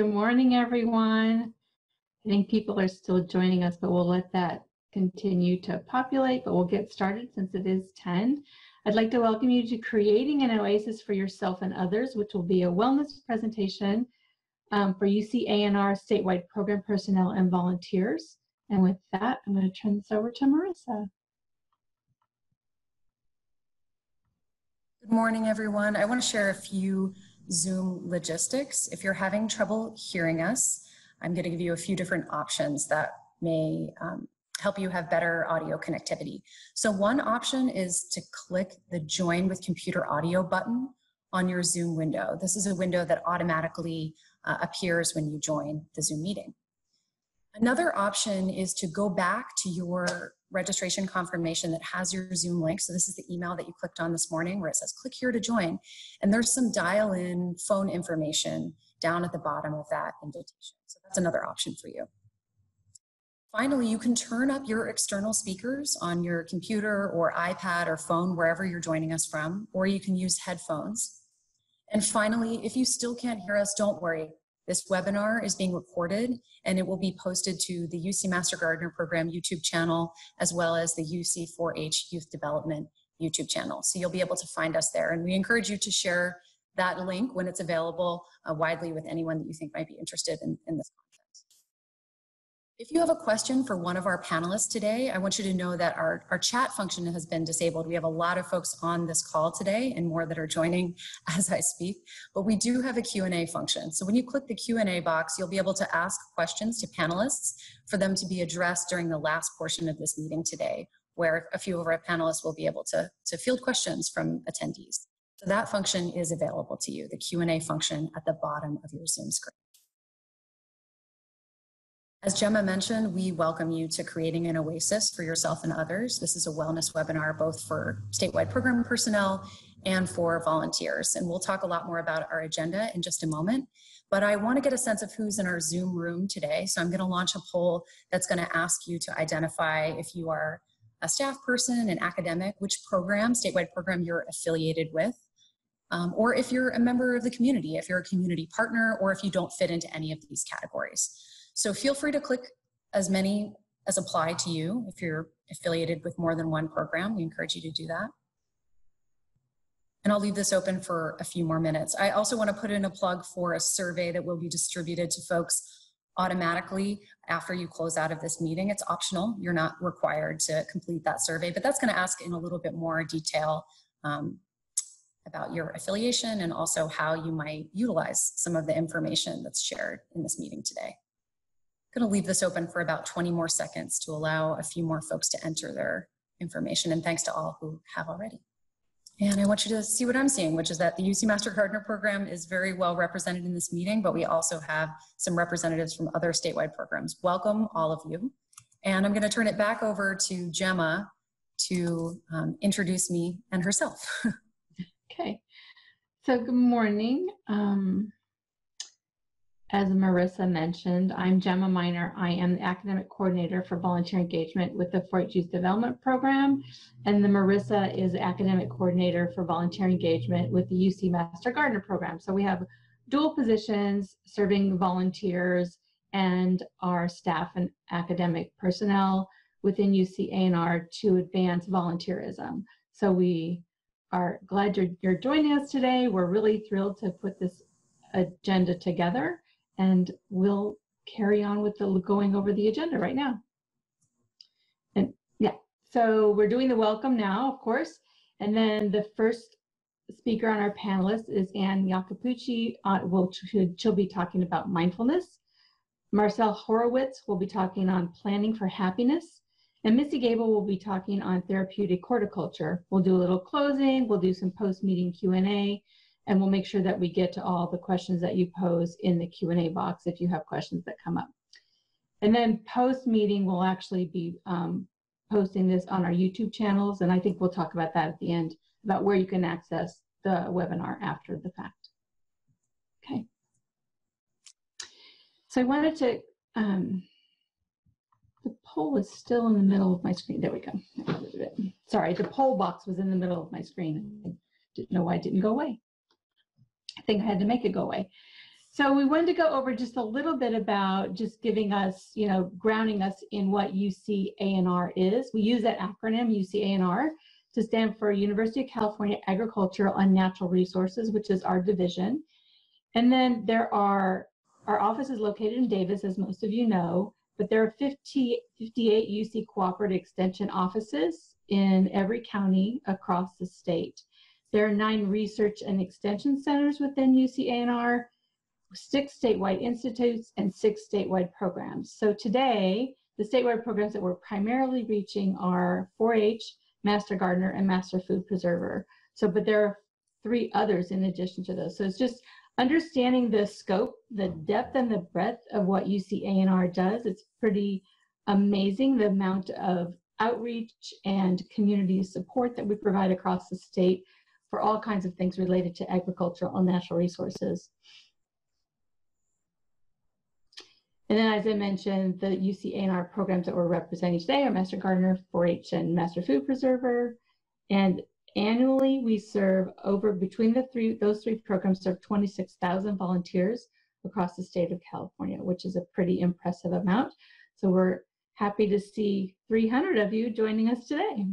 Good morning, everyone. I think people are still joining us, but we'll let that continue to populate, but we'll get started since it is 10. I'd like to welcome you to Creating an Oasis for Yourself and Others, which will be a wellness presentation um, for UC ANR statewide program personnel and volunteers. And with that, I'm going to turn this over to Marissa. Good morning, everyone. I want to share a few Zoom logistics. If you're having trouble hearing us, I'm going to give you a few different options that may um, help you have better audio connectivity. So one option is to click the join with computer audio button on your Zoom window. This is a window that automatically uh, appears when you join the Zoom meeting. Another option is to go back to your registration confirmation that has your Zoom link. So this is the email that you clicked on this morning where it says click here to join. And there's some dial in phone information down at the bottom of that invitation. So that's another option for you. Finally, you can turn up your external speakers on your computer or iPad or phone, wherever you're joining us from, or you can use headphones. And finally, if you still can't hear us, don't worry. This webinar is being recorded and it will be posted to the UC Master Gardener Program YouTube channel, as well as the UC 4-H Youth Development YouTube channel. So you'll be able to find us there. And we encourage you to share that link when it's available uh, widely with anyone that you think might be interested in, in this if you have a question for one of our panelists today, I want you to know that our, our chat function has been disabled. We have a lot of folks on this call today and more that are joining as I speak, but we do have a Q&A function. So when you click the Q&A box, you'll be able to ask questions to panelists for them to be addressed during the last portion of this meeting today, where a few of our panelists will be able to, to field questions from attendees. So that function is available to you, the Q&A function at the bottom of your Zoom screen. As Gemma mentioned, we welcome you to creating an oasis for yourself and others. This is a wellness webinar both for statewide program personnel and for volunteers. And we'll talk a lot more about our agenda in just a moment. But I want to get a sense of who's in our Zoom room today. So I'm going to launch a poll that's going to ask you to identify if you are a staff person, an academic, which program, statewide program you're affiliated with, um, or if you're a member of the community, if you're a community partner, or if you don't fit into any of these categories. So feel free to click as many as apply to you. If you're affiliated with more than one program, we encourage you to do that. And I'll leave this open for a few more minutes. I also want to put in a plug for a survey that will be distributed to folks automatically after you close out of this meeting. It's optional. You're not required to complete that survey, but that's going to ask in a little bit more detail um, about your affiliation and also how you might utilize some of the information that's shared in this meeting today going to leave this open for about 20 more seconds to allow a few more folks to enter their information. And thanks to all who have already. And I want you to see what I'm seeing, which is that the UC Master Gardener program is very well represented in this meeting, but we also have some representatives from other statewide programs. Welcome, all of you. And I'm going to turn it back over to Gemma to um, introduce me and herself. okay. So good morning. Um, as Marissa mentioned, I'm Gemma Miner. I am the academic coordinator for volunteer engagement with the 4-H Youth Development Program. And the Marissa is academic coordinator for volunteer engagement with the UC Master Gardener Program. So we have dual positions serving volunteers and our staff and academic personnel within UC ANR to advance volunteerism. So we are glad you're, you're joining us today. We're really thrilled to put this agenda together and we'll carry on with the going over the agenda right now. And yeah, so we're doing the welcome now, of course, and then the first speaker on our panelists is Anne Iaccopucci, uh, will, she'll be talking about mindfulness. Marcel Horowitz will be talking on planning for happiness. And Missy Gable will be talking on therapeutic horticulture. We'll do a little closing, we'll do some post-meeting Q&A, and we'll make sure that we get to all the questions that you pose in the Q&A box if you have questions that come up. And then post meeting, we'll actually be um, posting this on our YouTube channels, and I think we'll talk about that at the end, about where you can access the webinar after the fact. Okay. So I wanted to, um, the poll is still in the middle of my screen. There we go. Sorry, the poll box was in the middle of my screen. I didn't know why it didn't go away. I I had to make it go away. so we wanted to go over just a little bit about just giving us, you know, grounding us in what UCANR is. We use that acronym UCANR to stand for University of California Agricultural and Natural Resources, which is our division. And then there are, our office is located in Davis, as most of you know, but there are 50, 58 UC Cooperative Extension offices in every county across the state. There are nine research and extension centers within UCANR, six statewide institutes, and six statewide programs. So today, the statewide programs that we're primarily reaching are 4-H, Master Gardener, and Master Food Preserver. So, but there are three others in addition to those. So it's just understanding the scope, the depth and the breadth of what UCANR does. It's pretty amazing the amount of outreach and community support that we provide across the state for all kinds of things related to agricultural and natural resources. And then, as I mentioned, the UCANR programs that we're representing today are Master Gardener, 4-H, and Master Food Preserver. And annually, we serve over between the three those three programs serve 26,000 volunteers across the state of California, which is a pretty impressive amount. So we're happy to see 300 of you joining us today.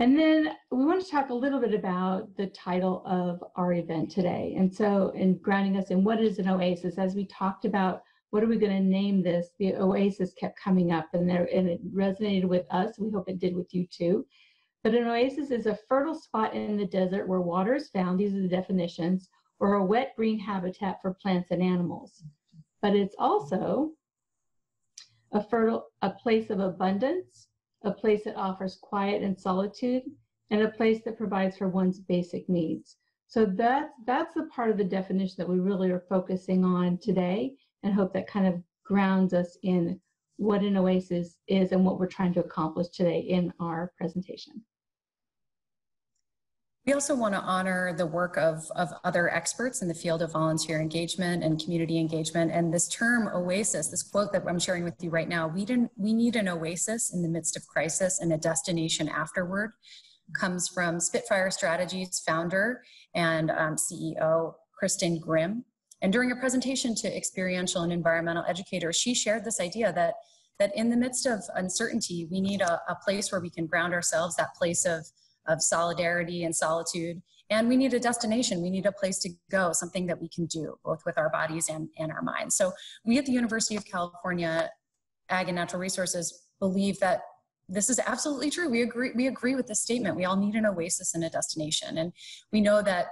And then we want to talk a little bit about the title of our event today. And so in grounding us in what is an oasis, as we talked about, what are we going to name this? The oasis kept coming up and there and it resonated with us. We hope it did with you too. But an oasis is a fertile spot in the desert where water is found, these are the definitions, or a wet green habitat for plants and animals. But it's also a fertile a place of abundance, a place that offers quiet and solitude, and a place that provides for one's basic needs. So that's that's the part of the definition that we really are focusing on today and hope that kind of grounds us in what an oasis is and what we're trying to accomplish today in our presentation. We also want to honor the work of, of other experts in the field of volunteer engagement and community engagement. And this term oasis, this quote that I'm sharing with you right now, we, didn't, we need an oasis in the midst of crisis and a destination afterward, comes from Spitfire Strategies founder and um, CEO, Kristen Grimm. And during a presentation to experiential and environmental educators, she shared this idea that, that in the midst of uncertainty, we need a, a place where we can ground ourselves, that place of of solidarity and solitude. And we need a destination. We need a place to go, something that we can do both with our bodies and, and our minds. So we at the University of California Ag and Natural Resources believe that this is absolutely true. We agree, we agree with this statement. We all need an oasis and a destination. And we know that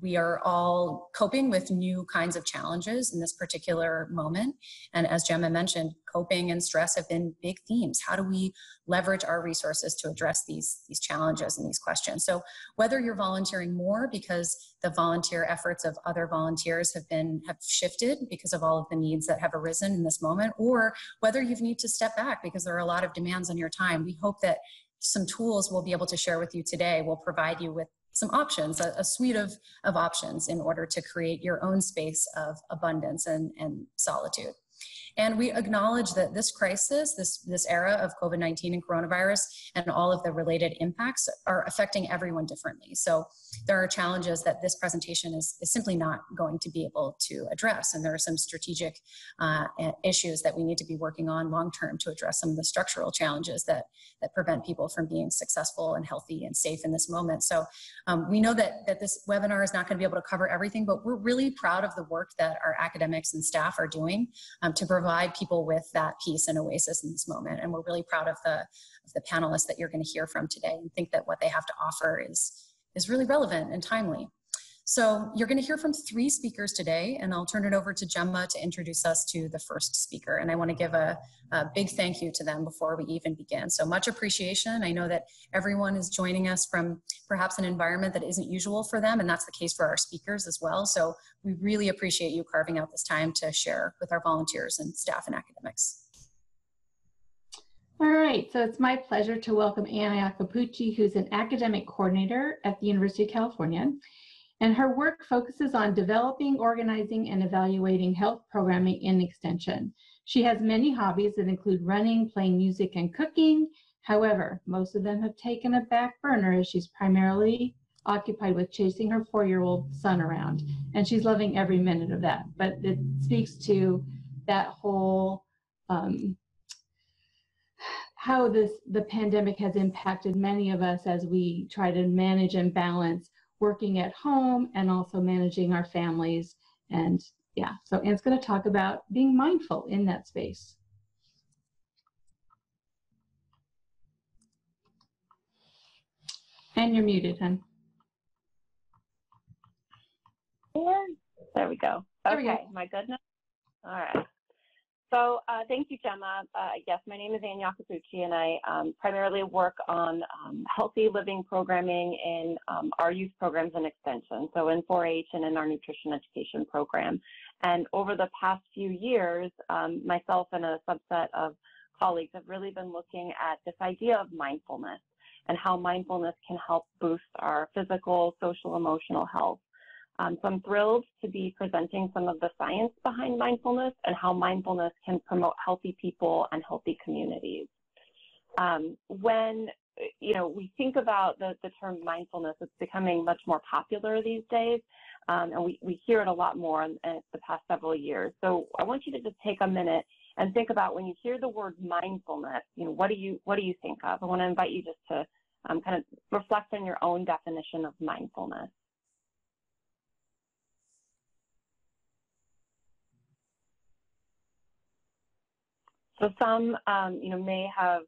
we are all coping with new kinds of challenges in this particular moment. And as Gemma mentioned, coping and stress have been big themes. How do we leverage our resources to address these, these challenges and these questions? So whether you're volunteering more because the volunteer efforts of other volunteers have been have shifted because of all of the needs that have arisen in this moment, or whether you need to step back because there are a lot of demands on your time, we hope that some tools we'll be able to share with you today will provide you with some options, a, a, suite of, of options in order to create your own space of abundance and, and solitude. And we acknowledge that this crisis, this, this era of COVID 19 and coronavirus, and all of the related impacts are affecting everyone differently. So there are challenges that this presentation is, is simply not going to be able to address. And there are some strategic uh, issues that we need to be working on long term to address some of the structural challenges that, that prevent people from being successful and healthy and safe in this moment. So um, we know that, that this webinar is not going to be able to cover everything, but we're really proud of the work that our academics and staff are doing um, to provide provide people with that peace and oasis in this moment. And we're really proud of the, of the panelists that you're going to hear from today and think that what they have to offer is, is really relevant and timely. So you're going to hear from three speakers today, and I'll turn it over to Gemma to introduce us to the first speaker. And I want to give a, a, big thank you to them before we even begin. So much appreciation. I know that everyone is joining us from perhaps an environment that isn't usual for them, and that's the case for our speakers as well. So we really appreciate you carving out this time to share with our volunteers and staff and academics. All right, so it's my pleasure to welcome Anna Iaccopucci, who's an academic coordinator at the University of California and her work focuses on developing, organizing, and evaluating health programming in Extension. She has many hobbies that include running, playing music, and cooking. However, most of them have taken a back burner as she's primarily occupied with chasing her four-year-old son around, and she's loving every minute of that. But it speaks to that whole um, how this the pandemic has impacted many of us as we try to manage and balance working at home and also managing our families. And yeah, so Anne's going to talk about being mindful in that space. And you're muted, hon. There we go. There we Okay, go. my goodness. All right. So uh, thank you, Gemma. Uh, yes, my name is Anne Iaccopucci, and I um, primarily work on um, healthy living programming in um, our youth programs and extension, so in 4-H and in our nutrition education program. And over the past few years, um, myself and a subset of colleagues have really been looking at this idea of mindfulness and how mindfulness can help boost our physical, social, emotional health. Um, so I'm thrilled to be presenting some of the science behind mindfulness and how mindfulness can promote healthy people and healthy communities. Um, when you know we think about the, the term mindfulness, it's becoming much more popular these days, um, and we, we hear it a lot more in, in the past several years. So I want you to just take a minute and think about when you hear the word mindfulness, you know, what do you what do you think of? I want to invite you just to um, kind of reflect on your own definition of mindfulness. So some, um, you know, may have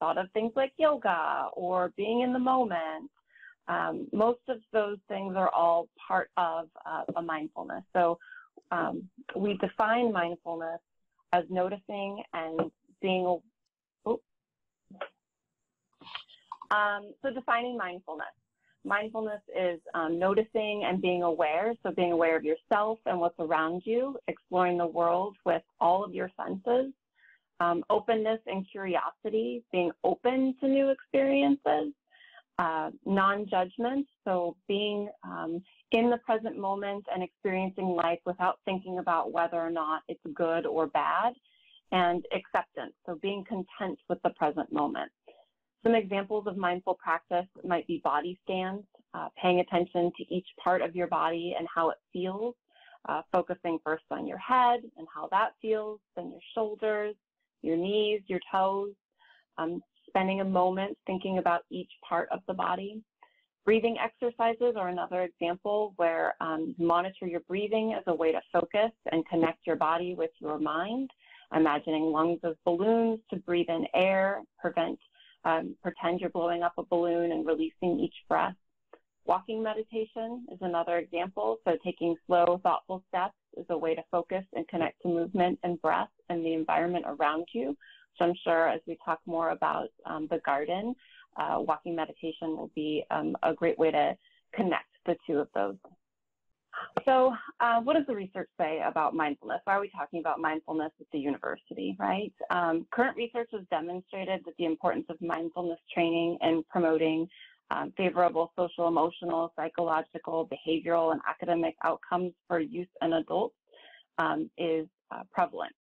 thought of things like yoga or being in the moment. Um, most of those things are all part of uh, a mindfulness. So um, we define mindfulness as noticing and being. Um, so defining mindfulness. Mindfulness is um, noticing and being aware. So being aware of yourself and what's around you, exploring the world with all of your senses um, openness and curiosity, being open to new experiences, uh, non-judgment, so being um, in the present moment and experiencing life without thinking about whether or not it's good or bad, and acceptance, so being content with the present moment. Some examples of mindful practice might be body scans, uh, paying attention to each part of your body and how it feels, uh, focusing first on your head and how that feels, then your shoulders, your knees, your toes, um, spending a moment thinking about each part of the body. Breathing exercises are another example where um, monitor your breathing as a way to focus and connect your body with your mind. Imagining lungs as balloons to breathe in air, prevent, um, pretend you're blowing up a balloon and releasing each breath. Walking meditation is another example. So taking slow, thoughtful steps is a way to focus and connect to movement and breath and the environment around you. So I'm sure as we talk more about um, the garden, uh, walking meditation will be um, a great way to connect the two of those. So uh, what does the research say about mindfulness? Why are we talking about mindfulness at the university, right? Um, current research has demonstrated that the importance of mindfulness training and promoting um, favorable social, emotional, psychological, behavioral, and academic outcomes for youth and adults um, is uh, prevalent.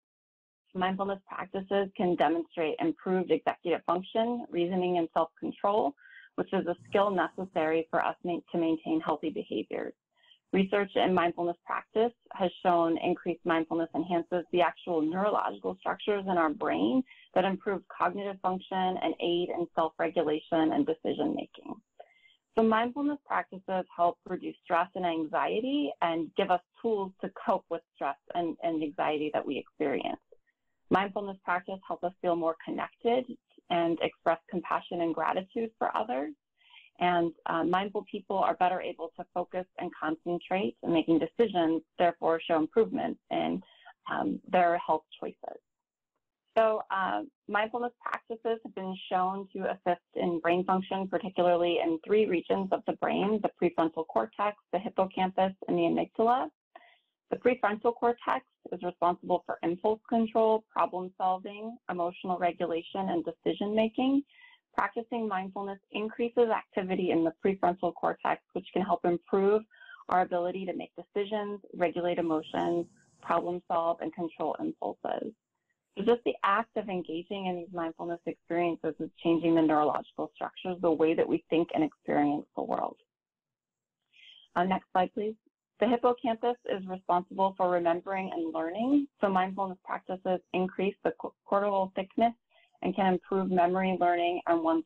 Mindfulness practices can demonstrate improved executive function, reasoning, and self-control, which is a skill necessary for us ma to maintain healthy behaviors. Research in mindfulness practice has shown increased mindfulness enhances the actual neurological structures in our brain that improve cognitive function and aid in self-regulation and decision-making. So mindfulness practices help reduce stress and anxiety and give us tools to cope with stress and, and anxiety that we experience. Mindfulness practice helps us feel more connected and express compassion and gratitude for others. And uh, mindful people are better able to focus and concentrate in making decisions, therefore show improvements in um, their health choices. So uh, mindfulness practices have been shown to assist in brain function, particularly in three regions of the brain, the prefrontal cortex, the hippocampus, and the amygdala. The prefrontal cortex is responsible for impulse control, problem solving, emotional regulation, and decision making. Practicing mindfulness increases activity in the prefrontal cortex, which can help improve our ability to make decisions, regulate emotions, problem solve, and control impulses. So just the act of engaging in these mindfulness experiences is changing the neurological structures, the way that we think and experience the world. Uh, next slide, please. The hippocampus is responsible for remembering and learning, so mindfulness practices increase the cortical thickness and can improve memory, learning, and one's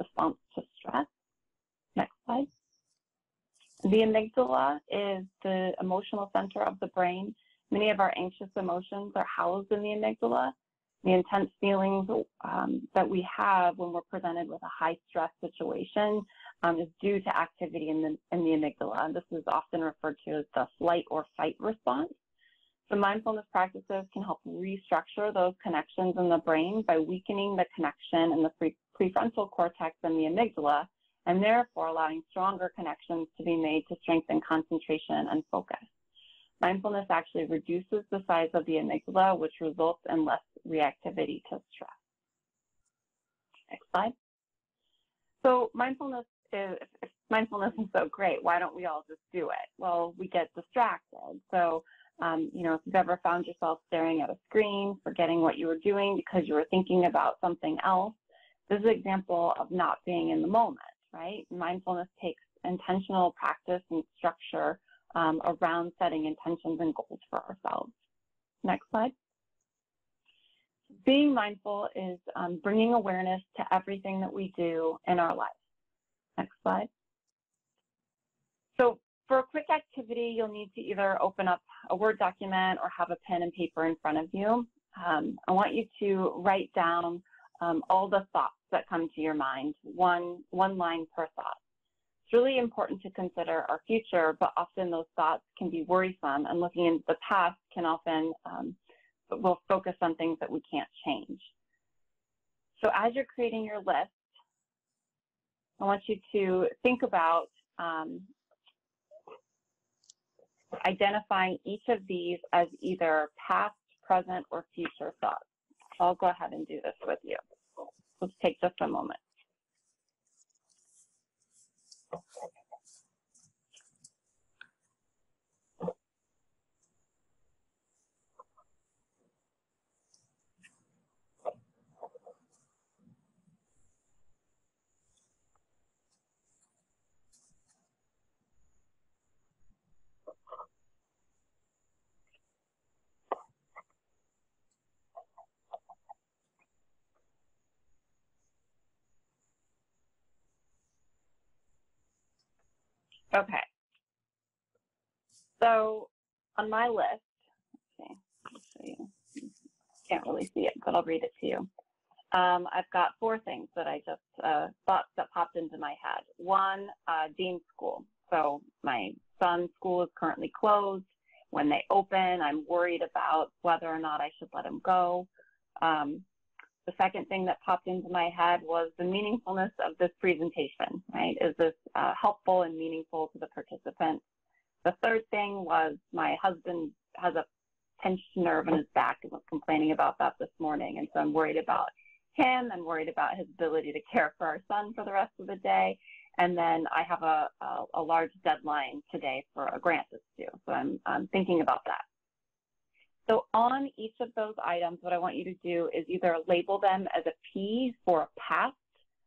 response to stress. Next slide. The amygdala is the emotional center of the brain. Many of our anxious emotions are housed in the amygdala. The intense feelings um, that we have when we're presented with a high stress situation um, is due to activity in the, in the amygdala. And this is often referred to as the flight or fight response. So mindfulness practices can help restructure those connections in the brain by weakening the connection in the prefrontal cortex and the amygdala, and therefore allowing stronger connections to be made to strengthen concentration and focus. Mindfulness actually reduces the size of the amygdala, which results in less reactivity to stress. Next slide. So mindfulness is, if mindfulness is so great, why don't we all just do it? Well, we get distracted. So um, you know, if you've ever found yourself staring at a screen, forgetting what you were doing because you were thinking about something else, this is an example of not being in the moment, right? Mindfulness takes intentional practice and structure um, around setting intentions and goals for ourselves. Next slide. Being mindful is um, bringing awareness to everything that we do in our lives. Next slide. So for a quick activity, you'll need to either open up a Word document or have a pen and paper in front of you. Um, I want you to write down um, all the thoughts that come to your mind, one, one line per thought. It's really important to consider our future, but often those thoughts can be worrisome, and looking into the past can often, um, will focus on things that we can't change. So as you're creating your list, I want you to think about um, identifying each of these as either past, present, or future thoughts. I'll go ahead and do this with you. Let's take just a moment. Okay. So on my list, okay, you. Can't really see it, but I'll read it to you. Um, I've got four things that I just uh, that popped into my head. One, uh, Dean School. So my son's school is currently closed. When they open, I'm worried about whether or not I should let him go. Um, the second thing that popped into my head was the meaningfulness of this presentation, right? Is this uh, helpful and meaningful to the participants? The third thing was my husband has a pinched nerve in his back and was complaining about that this morning. And so I'm worried about him. I'm worried about his ability to care for our son for the rest of the day. And then I have a, a, a large deadline today for a grant that's due. So I'm, I'm thinking about that. So on each of those items, what I want you to do is either label them as a P for a past,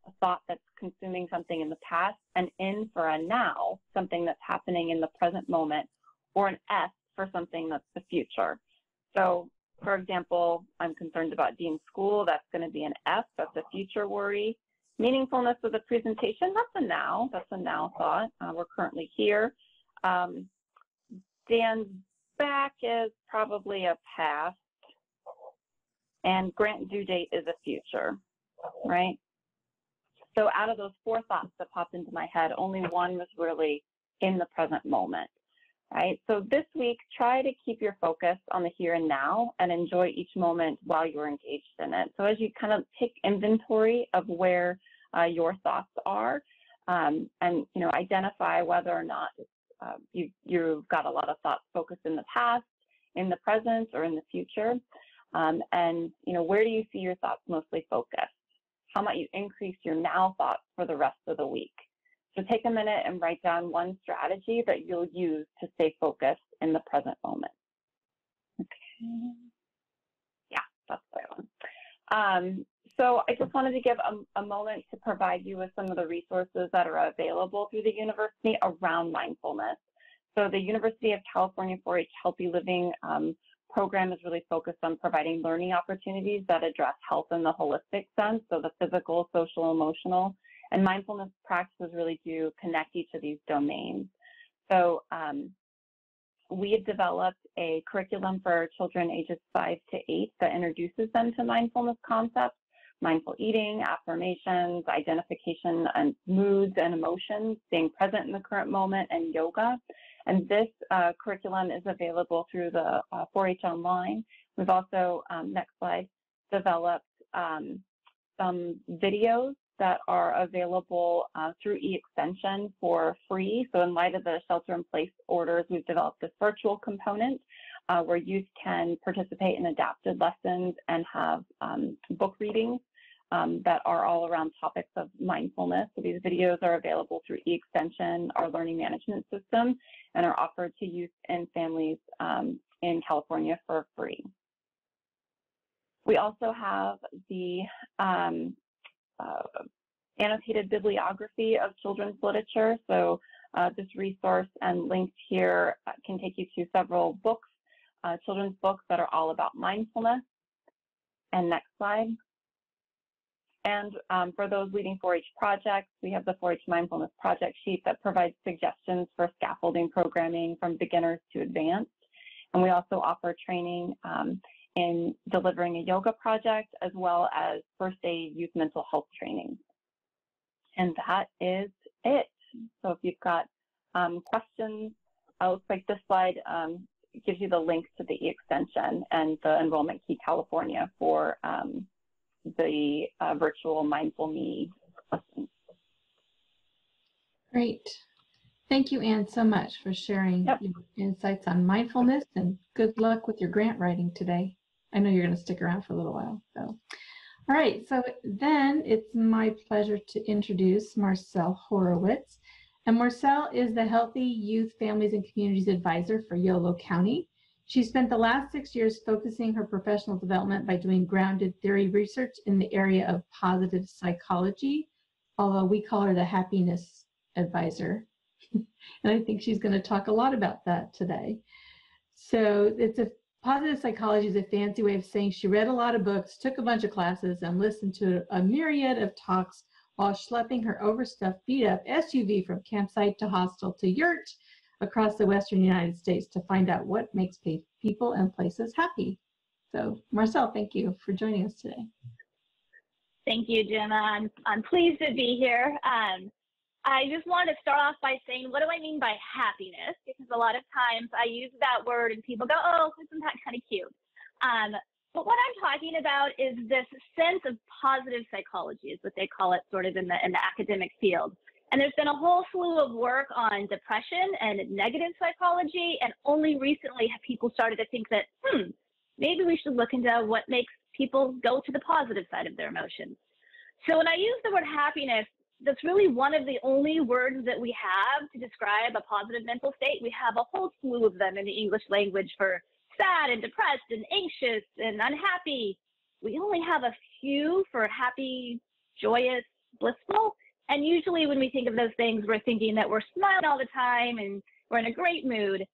a thought that's consuming something in the past, an N for a now, something that's happening in the present moment, or an S for something that's the future. So for example, I'm concerned about Dean School, that's gonna be an F, that's a future worry. Meaningfulness of the presentation, that's a now, that's a now thought. Uh, we're currently here. Um, Dan's back is probably a past, and grant due date is a future, right? So out of those four thoughts that popped into my head, only one was really in the present moment, right? So this week, try to keep your focus on the here and now and enjoy each moment while you're engaged in it. So as you kind of take inventory of where uh, your thoughts are um, and, you know, identify whether or not uh, you, you've got a lot of thoughts focused in the past, in the present, or in the future. Um, and, you know, where do you see your thoughts mostly focused? How might you increase your now thoughts for the rest of the week? So take a minute and write down one strategy that you'll use to stay focused in the present moment. Okay. Yeah, that's the one. Um, So I just wanted to give a, a, moment to provide you with some of the resources that are available through the university around mindfulness. So the University of California 4-H Healthy Living um, program is really focused on providing learning opportunities that address health in the holistic sense, so the physical, social, emotional, and mindfulness practices really do connect each of these domains. So um, we have developed a curriculum for children ages five to eight that introduces them to mindfulness concepts, mindful eating, affirmations, identification and moods and emotions, being present in the current moment, and yoga. And this uh, curriculum is available through the uh, 4-H Online. We've also, um, next slide, developed um, some videos that are available uh, through eXtension for free. So in light of the shelter-in-place orders, we've developed this virtual component uh, where youth can participate in adapted lessons and have um, book readings um, that are all around topics of mindfulness. So these videos are available through eXtension, our learning management system, and are offered to youth and families um, in California for free. We also have the um, uh, annotated bibliography of children's literature. So uh, this resource and linked here can take you to several books, uh, children's books that are all about mindfulness. And next slide. And um, for those leading 4-H projects, we have the 4-H Mindfulness Project Sheet that provides suggestions for scaffolding programming from beginners to advanced. And we also offer training um, in delivering a yoga project as well as first aid youth mental health training. And that is it. So if you've got um, questions, it looks like this slide um, gives you the link to the e-extension and the Enrollment Key California for um, the uh, virtual Mindful Me lesson. Great. Thank you, Anne, so much for sharing yep. your insights on mindfulness and good luck with your grant writing today. I know you're going to stick around for a little while. So, all right. So then it's my pleasure to introduce Marcel Horowitz. And Marcel is the Healthy Youth, Families, and Communities Advisor for Yolo County. She spent the last six years focusing her professional development by doing grounded theory research in the area of positive psychology, although we call her the happiness advisor. and I think she's going to talk a lot about that today. So it's a Positive psychology is a fancy way of saying she read a lot of books, took a bunch of classes, and listened to a myriad of talks while schlepping her overstuffed, beat up SUV from campsite to hostel to yurt across the western United States to find out what makes people and places happy. So, Marcel, thank you for joining us today. Thank you, Gemma. I'm, I'm pleased to be here. Um, I just want to start off by saying, what do I mean by happiness? Because a lot of times I use that word and people go, oh, isn't that kind of cute? Um, but what I'm talking about is this sense of positive psychology, is what they call it, sort of in the in the academic field. And there's been a whole slew of work on depression and negative psychology, and only recently have people started to think that, hmm, maybe we should look into what makes people go to the positive side of their emotions. So when I use the word happiness, that's really one of the only words that we have to describe a positive mental state. We have a whole slew of them in the English language for sad and depressed and anxious and unhappy. We only have a few for happy, joyous, blissful. And usually when we think of those things, we're thinking that we're smiling all the time and we're in a great mood.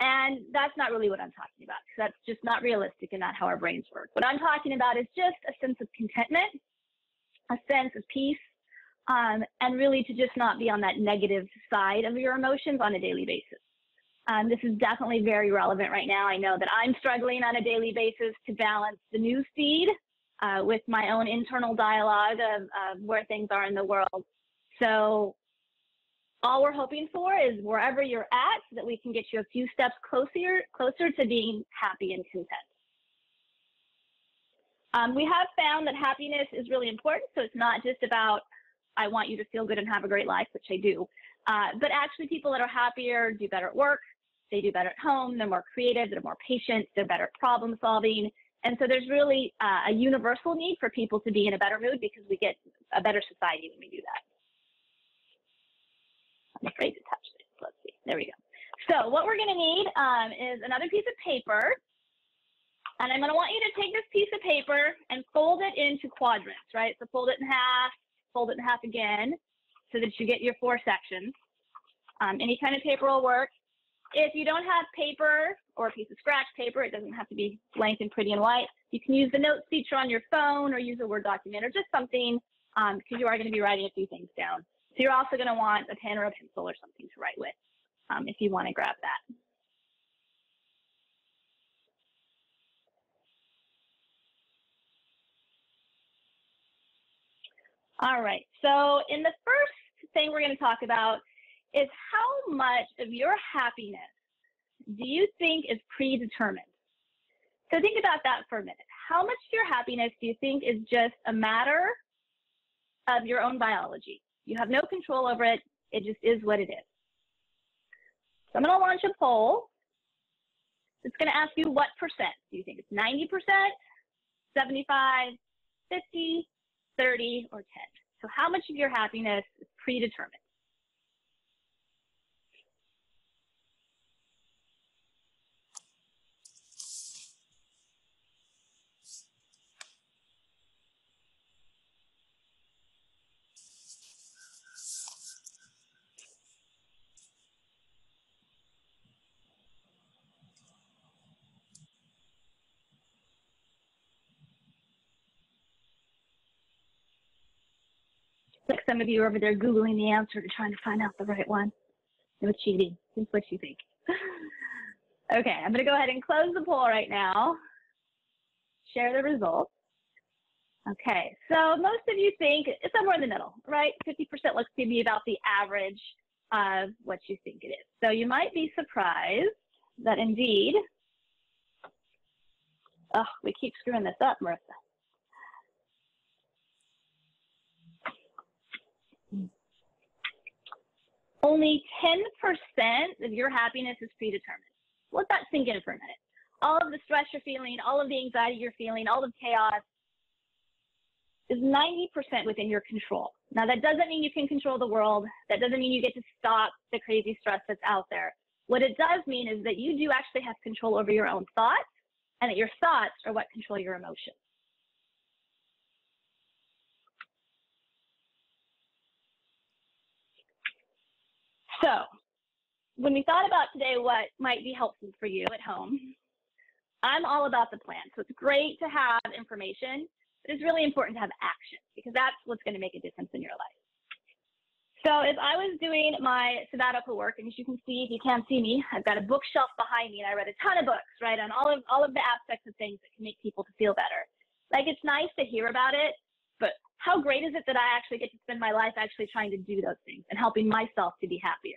And that's not really what I'm talking about. That's just not realistic and not how our brains work. What I'm talking about is just a sense of contentment, a sense of peace, um, and really to just not be on that negative side of your emotions on a daily basis. Um, this is definitely very relevant right now. I know that I'm struggling on a daily basis to balance the news feed uh, with my own internal dialogue of, of where things are in the world. So all we're hoping for is wherever you're at, so that we can get you a few steps closer, closer to being happy and content. Um, we have found that happiness is really important. So it's not just about I want you to feel good and have a great life, which I do. Uh, but actually, people that are happier do better at work, they do better at home, they're more creative, they're more patient, they're better at problem solving. And so there's really uh, a universal need for people to be in a better mood because we get a better society when we do that. I'm afraid. Let's see. There we go. So what we're going to need um, is another piece of paper. And I'm going to want you to take this piece of paper and fold it into quadrants, right? So fold it in half, fold it in half again, so that you get your four sections. Um, any kind of paper will work. If you don't have paper or a piece of scratch paper, it doesn't have to be blank and pretty and white. You can use the notes feature on your phone or use a Word document or just something um, because you are going to be writing a few things down. So you're also going to want a pen or a pencil or something to write with um, if you want to grab that. All right, so in the first thing we're going to talk about is how much of your happiness do you think is predetermined? So think about that for a minute. How much of your happiness do you think is just a matter of your own biology? You have no control over it. It just is what it is. So I'm going to launch a poll. It's going to ask you what percent. Do you think it's 90%, 75, 50, 30, or 10? So how much of your happiness is predetermined? like some of you over there Googling the answer to trying to find out the right one. No cheating. Think what you think. okay, I'm going to go ahead and close the poll right now. Share the results. Okay, so most of you think it's somewhere in the middle, right? 50% looks to be about the average of what you think it is. So you might be surprised that indeed, oh, we keep screwing this up, Marissa. Only 10% of your happiness is predetermined. Let that sink in for a minute. All of the stress you're feeling, all of the anxiety you're feeling, all of the chaos is 90% within your control. Now, that doesn't mean you can control the world. That doesn't mean you get to stop the crazy stress that's out there. What it does mean is that you do actually have control over your own thoughts and that your thoughts are what control your emotions. So when we thought about today what might be helpful for you at home, I'm all about the plan. So it's great to have information, but it's really important to have action because that's what's going to make a difference in your life. So as I was doing my sabbatical work, and as you can see, if you can't see me, I've got a bookshelf behind me and I read a ton of books, right, on all of all of the aspects of things that can make people to feel better. Like it's nice to hear about it, but how great is it that I actually get to spend my life actually trying to do those things and helping myself to be happier?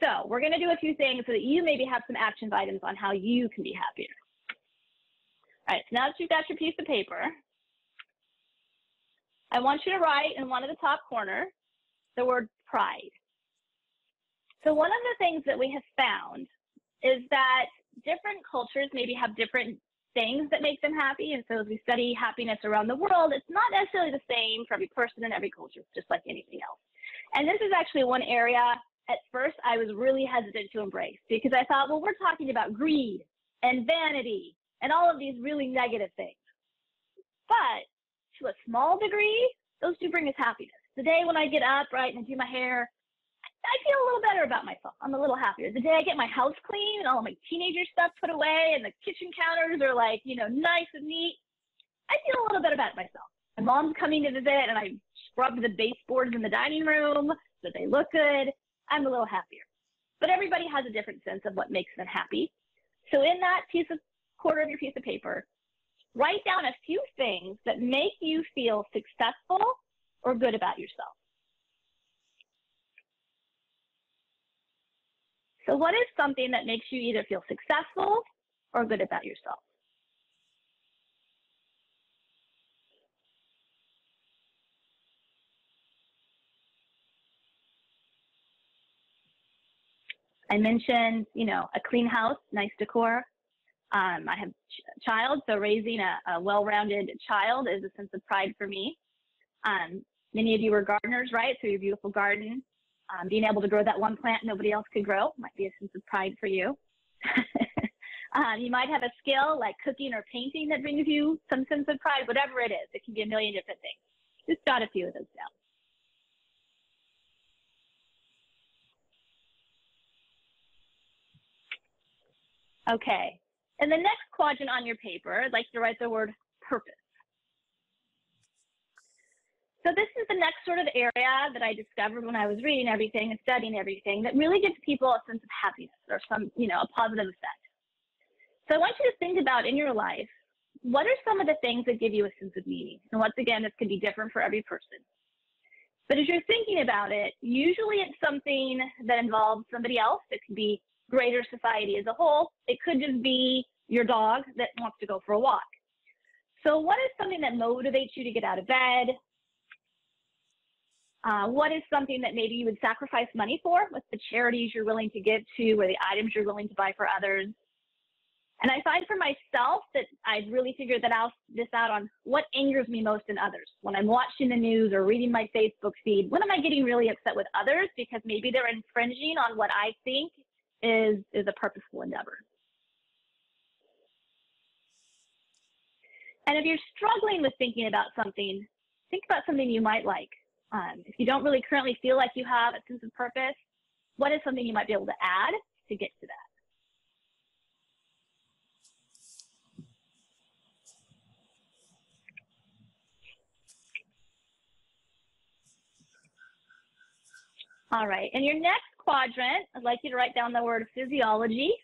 So we're going to do a few things so that you maybe have some action items on how you can be happier. All right, so now that you've got your piece of paper, I want you to write in one of the top corners the word pride. So one of the things that we have found is that different cultures maybe have different things that make them happy. And so as we study happiness around the world, it's not necessarily the same for every person and every culture, just like anything else. And this is actually one area at first I was really hesitant to embrace because I thought, well, we're talking about greed and vanity and all of these really negative things. But to a small degree, those do bring us happiness. The day when I get up, right, and do my hair, I feel a little better about myself. I'm a little happier. The day I get my house clean and all my teenager stuff put away and the kitchen counters are like, you know, nice and neat, I feel a little better about myself. My mom's coming to visit and I scrub the baseboards in the dining room so they look good. I'm a little happier. But everybody has a different sense of what makes them happy. So in that piece of quarter of your piece of paper, write down a few things that make you feel successful or good about yourself. So what is something that makes you either feel successful or good about yourself? I mentioned, you know, a clean house, nice decor. Um, I have a child, so raising a, a well-rounded child is a sense of pride for me. Um, many of you are gardeners, right? So your beautiful garden, um, being able to grow that one plant nobody else could grow might be a sense of pride for you. Um, you might have a skill like cooking or painting that brings you some sense of pride, whatever it is. It can be a million different things. Just jot a few of those down. Okay, in the next quadrant on your paper, I'd like you to write the word purpose. So this is the next sort of area that I discovered when I was reading everything and studying everything that really gives people a sense of happiness or some, you know, a positive effect. So I want you to think about in your life, what are some of the things that give you a sense of meaning? And once again, this can be different for every person. But as you're thinking about it, usually it's something that involves somebody else. It could be greater society as a whole. It could just be your dog that wants to go for a walk. So what is something that motivates you to get out of bed? Uh, what is something that maybe you would sacrifice money for? What's the charities you're willing to give to or the items you're willing to buy for others? And I find for myself that I've really figured that out this out on what angers me most in others. When I'm watching the news or reading my Facebook feed, when am I getting really upset with others because maybe they're infringing on what I think is is a purposeful endeavor. And if you're struggling with thinking about something, think about something you might like. Um, if you don't really currently feel like you have a sense of purpose, what is something you might be able to add to get to that? All right, in your next quadrant, I'd like you to write down the word physiology.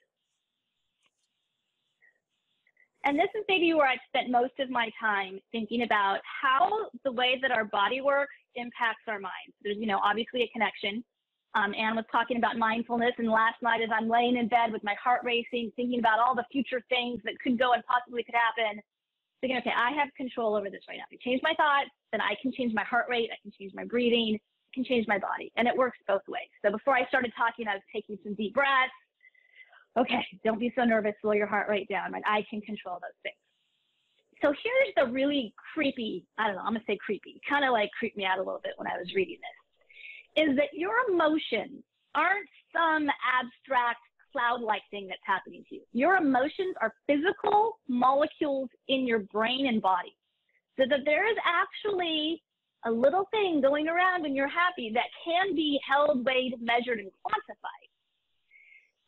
And this is maybe where I've spent most of my time thinking about how the way that our body works impacts our mind. There's, you know, obviously a connection. Um, Anne was talking about mindfulness, and last night as I'm laying in bed with my heart racing, thinking about all the future things that could go and possibly could happen, thinking, okay, I have control over this right now. If I change my thoughts, then I can change my heart rate, I can change my breathing, I can change my body and it works both ways. So before I started talking, I was taking some deep breaths. Okay, don't be so nervous, slow your heart rate down, right? I can control those things. So here's the really creepy, I don't know, I'm gonna say creepy, kind of like creeped me out a little bit when I was reading this, is that your emotions aren't some abstract cloud-like thing that's happening to you. Your emotions are physical molecules in your brain and body. So that there is actually a little thing going around when you're happy that can be held, weighed, measured, and quantified.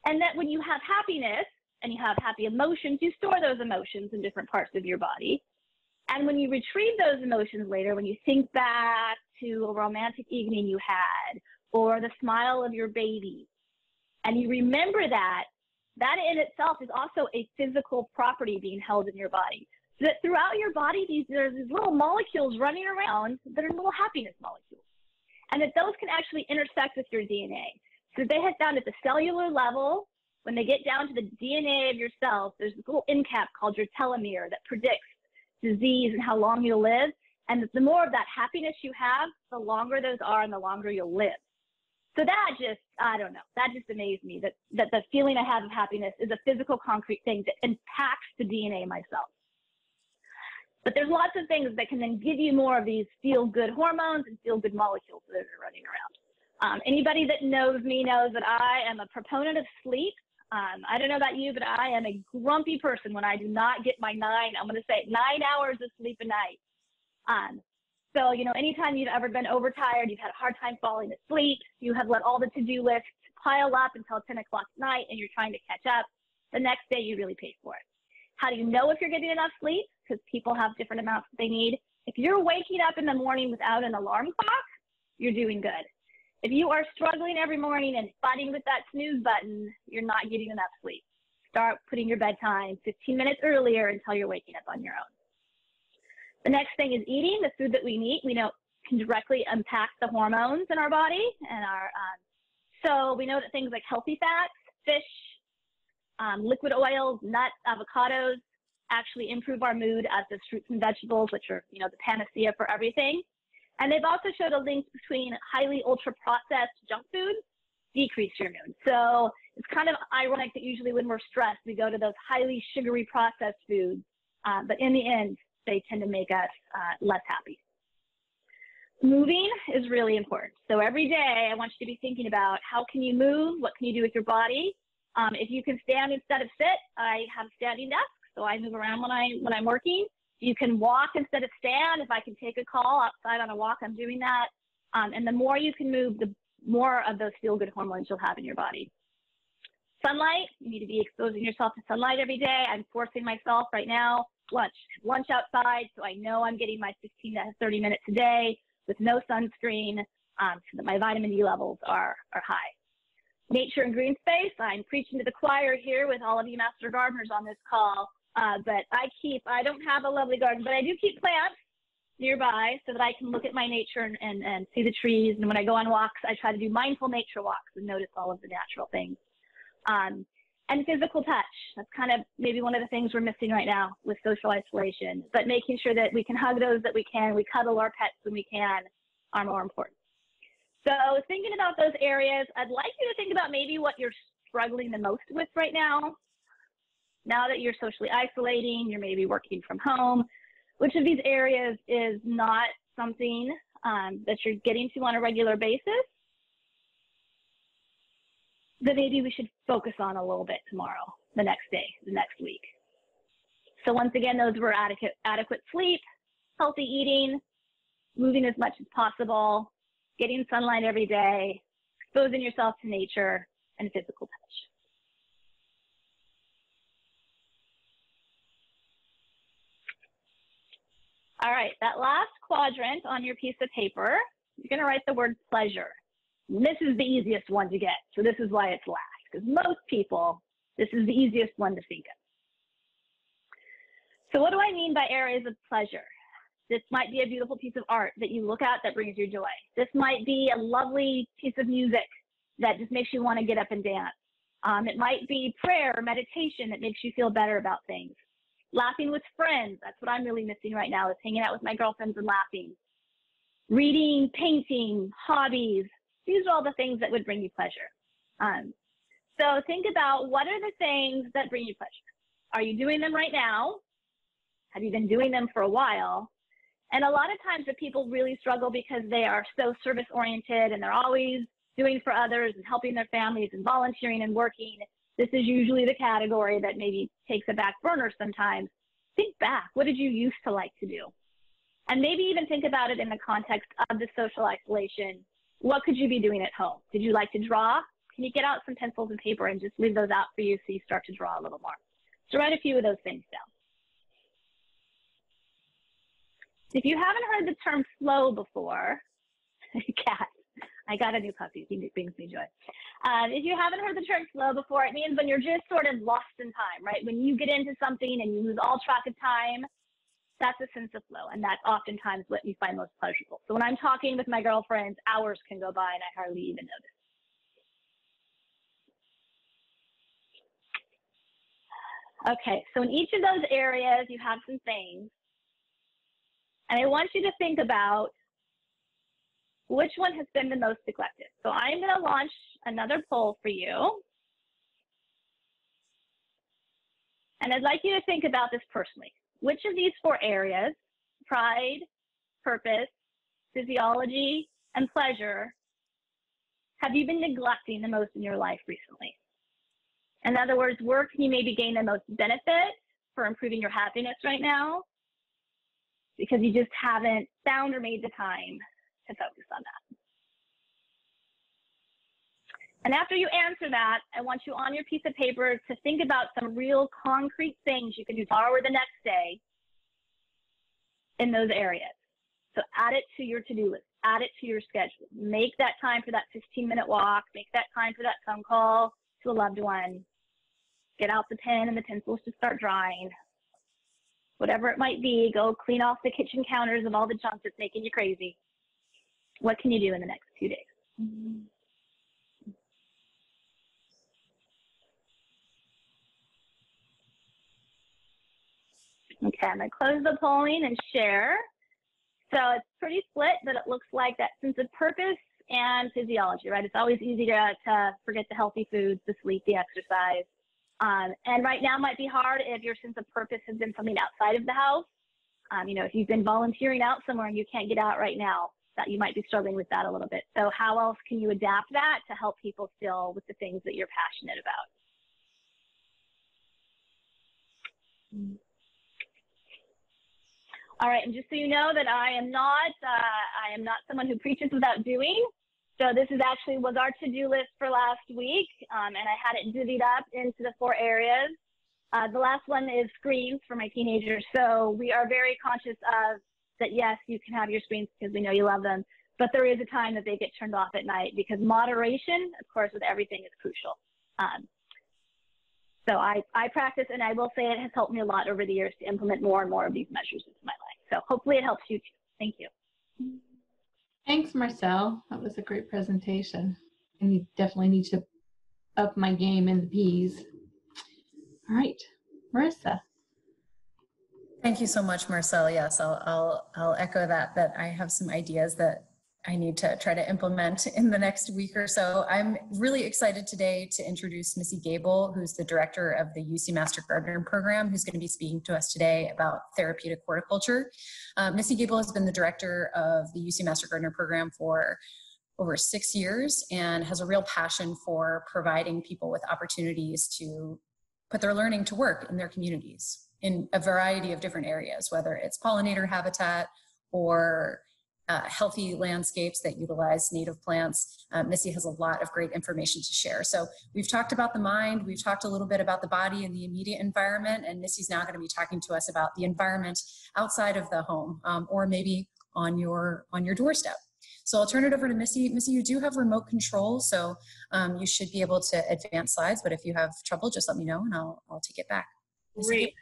And that when you have happiness and you have happy emotions, you store those emotions in different parts of your body. And when you retrieve those emotions later, when you think back to a romantic evening you had or the smile of your baby, and you remember that, that in itself is also a physical property being held in your body So that throughout your body, these, there's these little molecules running around that are little happiness molecules. And that those can actually intersect with your DNA. So they have found at the cellular level, when they get down to the DNA of your cells, there's this little end cap called your telomere that predicts disease and how long you'll live. And the more of that happiness you have, the longer those are and the longer you'll live. So that just, I don't know, that just amazed me that, that the feeling I have of happiness is a physical, concrete thing that impacts the DNA myself. But there's lots of things that can then give you more of these feel good hormones and feel good molecules that are running around. Um, anybody that knows me knows that I am a proponent of sleep. Um, I don't know about you, but I am a grumpy person when I do not get my nine, I'm going to say nine hours of sleep a night. Um, so, you know, anytime you've ever been overtired, you've had a hard time falling asleep, you have let all the to-do lists pile up until 10 o'clock at night and you're trying to catch up, the next day you really pay for it. How do you know if you're getting enough sleep? Because people have different amounts that they need. If you're waking up in the morning without an alarm clock, you're doing good. If you are struggling every morning and fighting with that snooze button, you're not getting enough sleep. Start putting your bedtime 15 minutes earlier until you're waking up on your own. The next thing is eating. The food that we eat, we know can directly impact the hormones in our body and our. Um, so we know that things like healthy fats, fish, um, liquid oils, nuts, avocados actually improve our mood as does fruits and vegetables, which are, you know, the panacea for everything. And they've also showed a link between highly ultra processed junk foods decrease your mood. So it's kind of ironic that usually when we're stressed, we go to those highly sugary processed foods, uh, but in the end, they tend to make us uh, less happy. Moving is really important. So every day, I want you to be thinking about how can you move, what can you do with your body, Um, if you can stand instead of sit, I have a standing desk, so I move around when I when I'm working. You can walk instead of stand. If I can take a call outside on a walk, I'm doing that. Um, and the more you can move, the more of those feel-good hormones you'll have in your body. Sunlight, you need to be exposing yourself to sunlight every day. I'm forcing myself right now, lunch, lunch outside, so I know I'm getting my 15 to 30 minutes a day with no sunscreen um, so that my vitamin D levels are, are high. Nature and green space, I'm preaching to the choir here with all of you master gardeners on this call, uh, but I keep, I don't have a lovely garden, but I do keep plants nearby so that I can look at my nature and, and, and see the trees. And when I go on walks, I try to do mindful nature walks and notice all of the natural things. Um, and physical touch. That's kind of maybe one of the things we're missing right now with social isolation. But making sure that we can hug those that we can, we cuddle our pets when we can, are more important. So thinking about those areas, I'd like you to think about maybe what you're struggling the most with right now. Now that you're socially isolating, you're maybe working from home, which of these areas is not something um, that you're getting to on a regular basis that maybe we should focus on a little bit tomorrow, the next day, the next week. So once again, those were adequate, adequate sleep, healthy eating, moving as much as possible, getting sunlight every day, exposing yourself to nature, and physical touch. All right, that last quadrant on your piece of paper, you're gonna write the word pleasure. And this is the easiest one to get, so this is why it's last, because most people, this is the easiest one to think of. So what do I mean by areas of pleasure? This might be a beautiful piece of art that you look at that brings you joy. This might be a lovely piece of music that just makes you want to get up and dance. Um, it might be prayer or meditation that makes you feel better about things. Laughing with friends, that's what I'm really missing right now, is hanging out with my girlfriends and laughing. Reading, painting, hobbies, these are all the things that would bring you pleasure. Um, so think about what are the things that bring you pleasure? Are you doing them right now? Have you been doing them for a while? And a lot of times the people really struggle because they are so service oriented and they're always doing for others and helping their families and volunteering and working. This is usually the category that maybe takes a back burner sometimes. Think back. What did you used to like to do? And maybe even think about it in the context of the social isolation what could you be doing at home? Did you like to draw? Can you get out some pencils and paper and just leave those out for you so you start to draw a little more? So write a few of those things down. If you haven't heard the term flow before, cat, I got a new puppy, he brings me joy. Um, if you haven't heard the term flow before, it means when you're just sort of lost in time, right? When you get into something and you lose all track of time, that's a sense of flow, and that's oftentimes what you find most pleasurable. So when I'm talking with my girlfriends, hours can go by and I hardly even notice. Okay, so in each of those areas, you have some things. And I want you to think about which one has been the most neglected. So I'm going to launch another poll for you. And I'd like you to think about this personally. Which of these four areas, pride, purpose, physiology, and pleasure, have you been neglecting the most in your life recently? In other words, where can you maybe gain the most benefit for improving your happiness right now? Because you just haven't found or made the time to focus on that. And after you answer that, I want you on your piece of paper to think about some real concrete things you can do tomorrow or the next day in those areas. So add it to your to-do list, add it to your schedule. Make that time for that 15 minute walk, make that time for that phone call to a loved one. Get out the pen and the pencils to start drawing. Whatever it might be, go clean off the kitchen counters of all the junk that's making you crazy. What can you do in the next few days? Mm -hmm. Okay, I'm gonna close the polling and share. So it's pretty split, but it looks like that sense of purpose and physiology, right? It's always easy to, to forget the healthy foods, the sleep, the exercise. Um, and right now might be hard if your sense of purpose has been something outside of the house. Um, you know, if you've been volunteering out somewhere and you can't get out right now, that you might be struggling with that a little bit. So how else can you adapt that to help people still with the things that you're passionate about? All right, and just so you know that I am not uh, I am not someone who preaches without doing. So this is actually was our to-do list for last week, um, and I had it divvied up into the four areas. Uh, the last one is screens for my teenagers. So we are very conscious of that. Yes, you can have your screens because we know you love them, but there is a time that they get turned off at night because moderation, of course, with everything is crucial. Um, so I, I practice, and I will say it has helped me a lot over the years to implement more and more of these measures into my life. So hopefully it helps you too. Thank you. Thanks, Marcel. That was a great presentation. Need, definitely need to up my game in the P's. All right, Marissa. Thank you so much, Marcel. Yes, I'll, I'll, I'll echo that, that I have some ideas that I need to try to implement in the next week or so. I'm really excited today to introduce Missy Gable, who's the director of the UC Master Gardener program, who's going to be speaking to us today about therapeutic horticulture. Uh, Missy Gable has been the director of the UC Master Gardener program for over six years and has a real passion for providing people with opportunities to put their learning to work in their communities in a variety of different areas, whether it's pollinator habitat or uh, healthy landscapes that utilize native plants. Uh, Missy has a lot of great information to share. So we've talked about the mind, we've talked a little bit about the body and the immediate environment, and Missy's now going to be talking to us about the environment outside of the home, um, or maybe on your on your doorstep. So I'll turn it over to Missy. Missy, you do have remote control, so um, you should be able to advance slides, but if you have trouble, just let me know and I'll, I'll take it back. Missy? Great.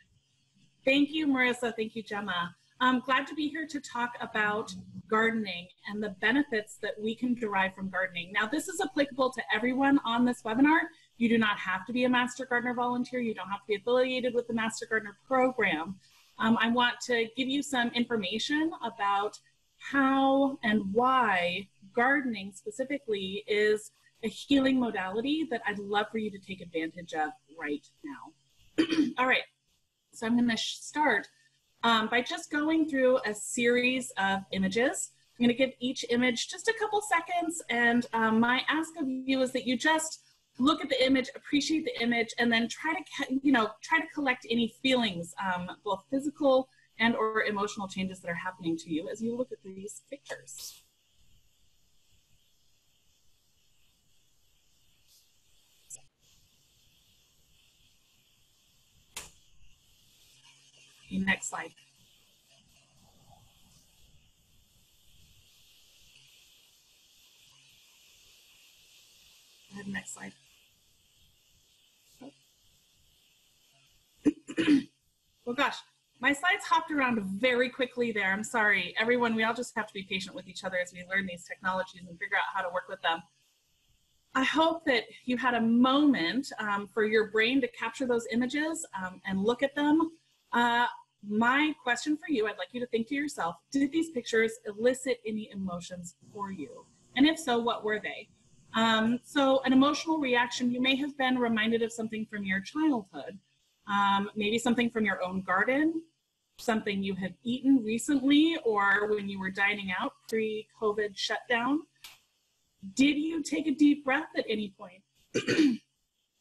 Thank you, Marissa. Thank you, Gemma. I'm glad to be here to talk about gardening and the benefits that we can derive from gardening. Now, this is applicable to everyone on this webinar. You do not have to be a Master Gardener volunteer. You don't have to be affiliated with the Master Gardener program. Um, I want to give you some information about how and why gardening specifically is a healing modality that I'd love for you to take advantage of right now. All right, so I'm going to start um, by just going through a series of images. I'm going to give each image just a couple seconds, and um, my ask of you is that you just look at the image, appreciate the image, and then try to, you know, try to collect any feelings, um, both physical and or emotional changes that are happening to you as you look at these pictures. Next slide. Next slide. well, gosh, my slides hopped around very quickly there. I'm sorry. Everyone, we all just have to be patient with each other as we learn these technologies and figure out how to work with them. I hope that you had a moment um, for your brain to capture those images um, and look at them. Uh, my question for you, I'd like you to think to yourself, did these pictures elicit any emotions for you? And if so, what were they? Um, so an emotional reaction, you may have been reminded of something from your childhood um, maybe something from your own garden, something you had eaten recently or when you were dining out pre COVID shutdown. Did you take a deep breath at any point?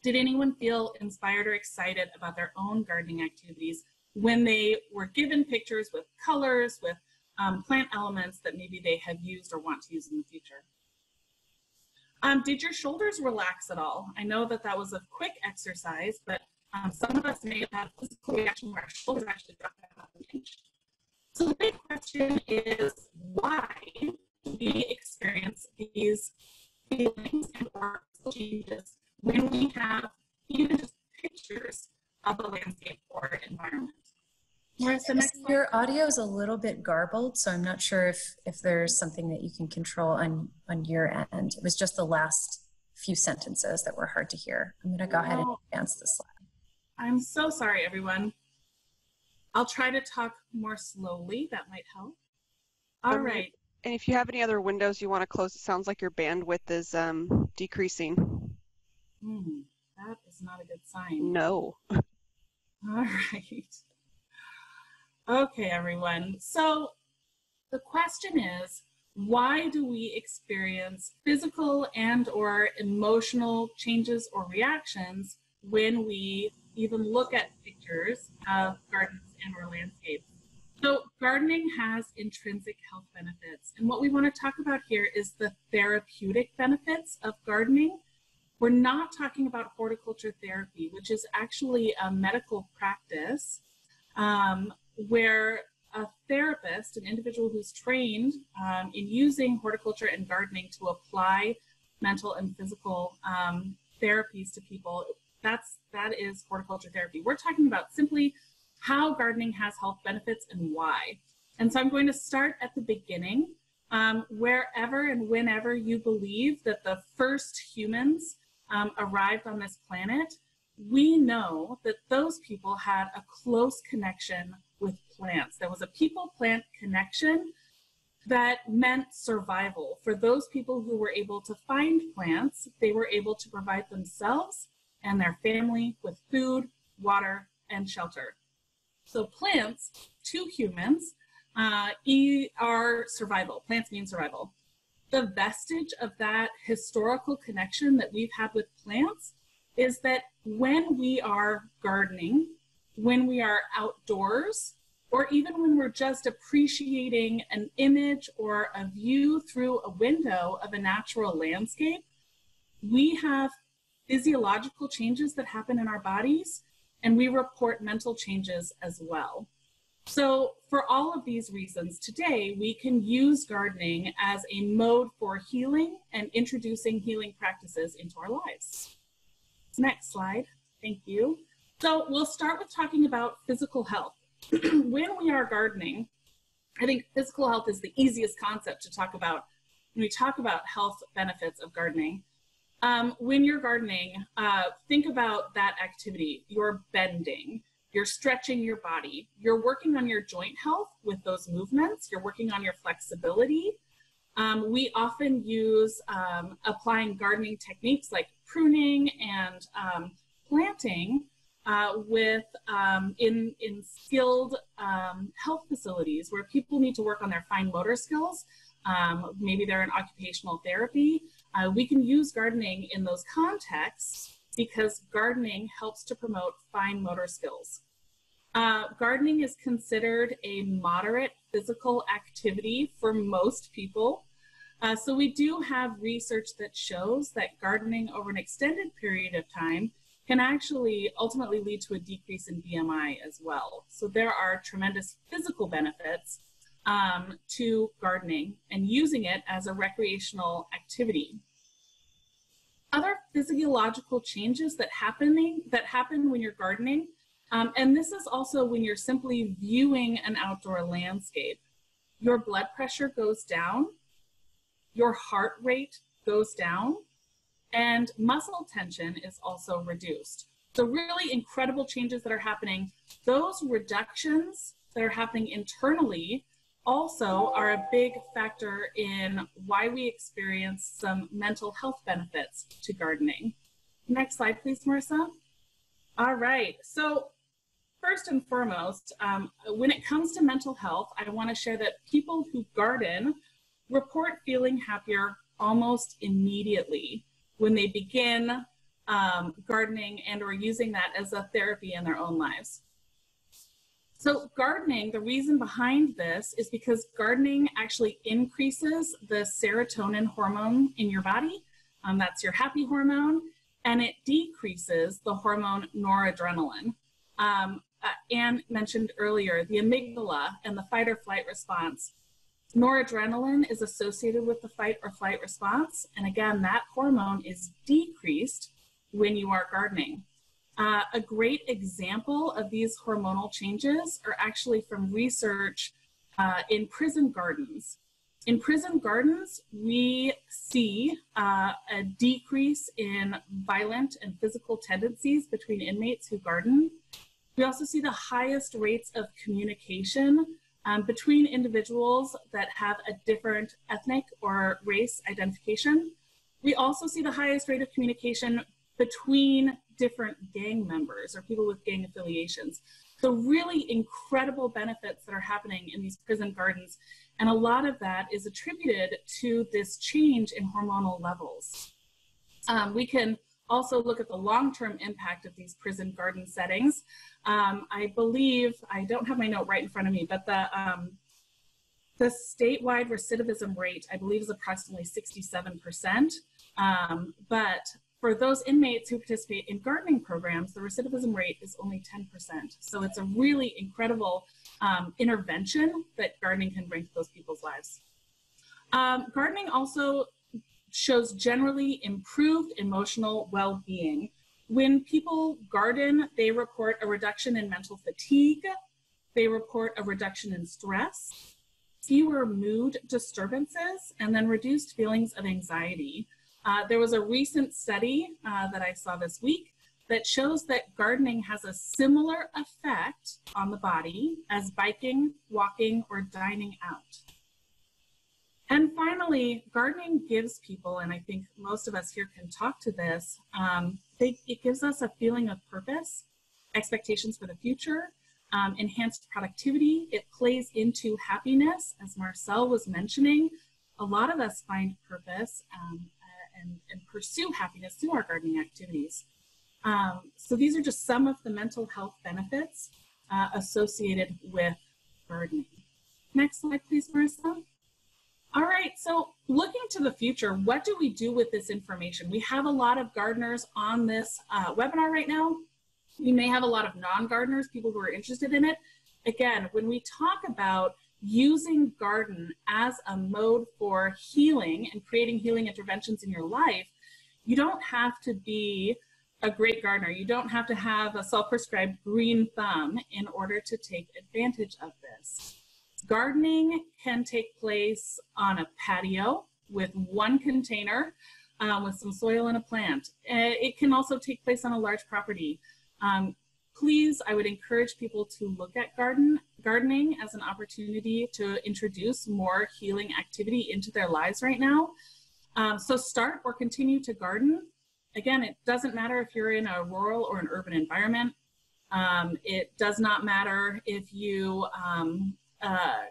Did anyone feel inspired or excited about their own gardening activities when they were given pictures with colors, with um, plant elements that maybe they have used or want to use in the future? Um, did your shoulders relax at all? I know that that was a quick exercise, but um, some of us may have physical reaction where our shoulders actually an inch. So the big question is why we experience these feelings and changes when we have even just pictures of the landscape or environment? Marissa, next your audio is a little bit garbled, so I'm not sure if if there's something that you can control on on your end. It was just the last few sentences that were hard to hear. I'm going to go ahead and advance the slide. I'm so sorry, everyone. I'll try to talk more slowly. That might help. All right. And if you have any other windows you want to close, it sounds like your bandwidth is um, decreasing. Hmm, that is not a good sign. No. All right. Okay, everyone. So the question is, why do we experience physical and or emotional changes or reactions when we even look at pictures of gardens and or landscapes. So gardening has intrinsic health benefits. And what we want to talk about here is the therapeutic benefits of gardening. We're not talking about horticulture therapy, which is actually a medical practice um, where a therapist, an individual who's trained um, in using horticulture and gardening to apply mental and physical um, therapies to people, that's that is horticulture therapy. We're talking about simply how gardening has health benefits and why. And so I'm going to start at the beginning. Um, wherever and whenever you believe that the first humans um, arrived on this planet, we know that those people had a close connection with plants. There was a people plant connection that meant survival. For those people who were able to find plants, they were able to provide themselves and their family with food, water, and shelter. So plants to humans uh, are survival. Plants mean survival. The vestige of that historical connection that we've had with plants is that when we are gardening, when we are outdoors, or even when we're just appreciating an image or a view through a window of a natural landscape, we have physiological changes that happen in our bodies and we report mental changes as well. So, for all of these reasons, today we can use gardening as a mode for healing and introducing healing practices into our lives. Next slide. Thank you. So, we'll start with talking about physical health. when we are gardening, I think physical health is the easiest concept to talk about when we talk about health benefits of gardening. Um, when you're gardening, uh, think about that activity. You're bending, you're stretching your body, you're working on your joint health with those movements, you're working on your flexibility. Um, we often use um, applying gardening techniques like pruning and um, planting uh, with um, in in skilled um, health facilities where people need to work on their fine motor skills. Um, maybe they're in occupational therapy. Uh, we can use gardening in those contexts because gardening helps to promote fine motor skills. Uh, gardening is considered a moderate physical activity for most people. Uh, so we do have research that shows that gardening over an extended period of time can actually ultimately lead to a decrease in BMI as well. So there are tremendous physical benefits um, to gardening and using it as a recreational activity. Other physiological changes that happening that happen when you're gardening, um, and this is also when you're simply viewing an outdoor landscape. Your blood pressure goes down, your heart rate goes down, and muscle tension is also reduced. So really incredible changes that are happening. Those reductions that are happening internally also are a big factor in why we experience some mental health benefits to gardening. Next slide, please, Marissa. All right, so first and foremost, um, when it comes to mental health, I want to share that people who garden report feeling happier almost immediately when they begin um, gardening and or using that as a therapy in their own lives. So gardening, the reason behind this is because gardening actually increases the serotonin hormone in your body. Um, that's your happy hormone, and it decreases the hormone noradrenaline. Um, uh, Anne mentioned earlier the amygdala and the fight or flight response. Noradrenaline is associated with the fight or flight response, and again, that hormone is decreased when you are gardening. Uh, a great example of these hormonal changes are actually from research uh, in prison gardens. In prison gardens, we see uh, a decrease in violent and physical tendencies between inmates who garden. We also see the highest rates of communication um, between individuals that have a different ethnic or race identification. We also see the highest rate of communication between different gang members or people with gang affiliations. So really incredible benefits that are happening in these prison gardens. And a lot of that is attributed to this change in hormonal levels. Um, we can also look at the long-term impact of these prison garden settings. Um, I believe, I don't have my note right in front of me, but the, um, the statewide recidivism rate, I believe, is approximately 67%. Um, but for those inmates who participate in gardening programs, the recidivism rate is only 10%. So it's a really incredible um, intervention that gardening can bring to those people's lives. Um, gardening also shows generally improved emotional well being. When people garden, they report a reduction in mental fatigue, they report a reduction in stress, fewer mood disturbances, and then reduced feelings of anxiety. Uh, there was a recent study uh, that I saw this week that shows that gardening has a similar effect on the body as biking, walking, or dining out. And finally, gardening gives people, and I think most of us here can talk to this, um, they, it gives us a feeling of purpose, expectations for the future, um, enhanced productivity. It plays into happiness, as Marcel was mentioning. A lot of us find purpose um, and, and, pursue happiness through our gardening activities. Um, so these are just some of the mental health benefits uh, associated with gardening. Next slide, please, Marissa. All right, so looking to the future, what do we do with this information? We have a lot of gardeners on this uh, webinar right now. You may have a lot of non-gardeners, people who are interested in it. Again, when we talk about using garden as a mode for healing and creating healing interventions in your life, you don't have to be a great gardener. You don't have to have a self-prescribed green thumb in order to take advantage of this. Gardening can take place on a patio with one container um, with some soil and a plant. Uh, it can also take place on a large property. Um, please, I would encourage people to look at garden gardening as an opportunity to introduce more healing activity into their lives right now. Um, so start or continue to garden. Again, it doesn't matter if you're in a rural or an urban environment. Um, it does not matter if you um, uh,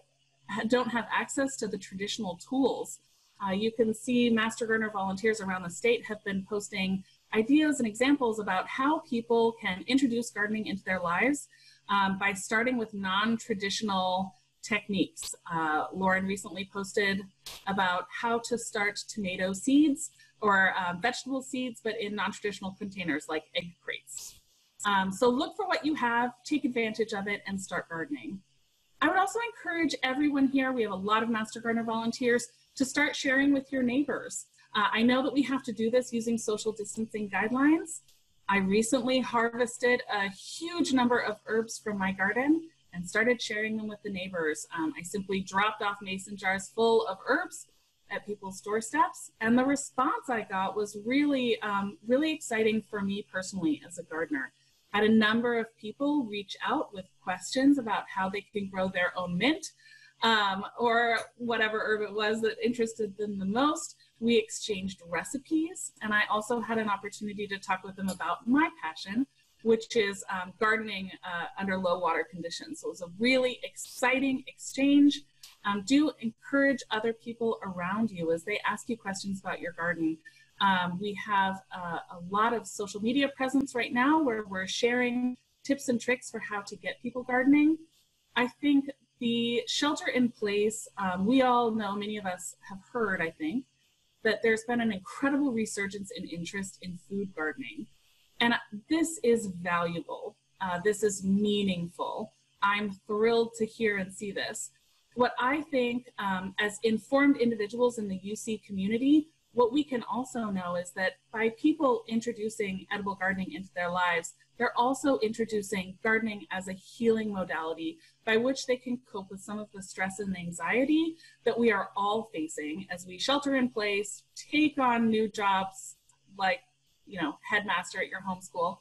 don't have access to the traditional tools. Uh, you can see Master Gardener volunteers around the state have been posting ideas and examples about how people can introduce gardening into their lives um, by starting with non-traditional techniques. Uh, Lauren recently posted about how to start tomato seeds or uh, vegetable seeds, but in non-traditional containers like egg crates. Um, so look for what you have, take advantage of it, and start gardening. I would also encourage everyone here, we have a lot of Master Gardener volunteers, to start sharing with your neighbors. Uh, I know that we have to do this using social distancing guidelines. I recently harvested a huge number of herbs from my garden and started sharing them with the neighbors. Um, I simply dropped off mason jars full of herbs at people's doorsteps, and the response I got was really, um, really exciting for me personally as a gardener had a number of people reach out with questions about how they can grow their own mint um, or whatever herb it was that interested them the most. We exchanged recipes, and I also had an opportunity to talk with them about my passion, which is um, gardening uh, under low water conditions. So it was a really exciting exchange. Um, do encourage other people around you as they ask you questions about your garden. Um, we have uh, a lot of social media presence right now where we're sharing tips and tricks for how to get people gardening. I think the shelter in place, um, we all know, many of us have heard, I think, that there's been an incredible resurgence in interest in food gardening. And this is valuable. Uh, this is meaningful. I'm thrilled to hear and see this. What I think um, as informed individuals in the UC community, what we can also know is that by people introducing edible gardening into their lives, they're also introducing gardening as a healing modality by which they can cope with some of the stress and anxiety that we are all facing as we shelter in place, take on new jobs like, you know, headmaster at your homeschool,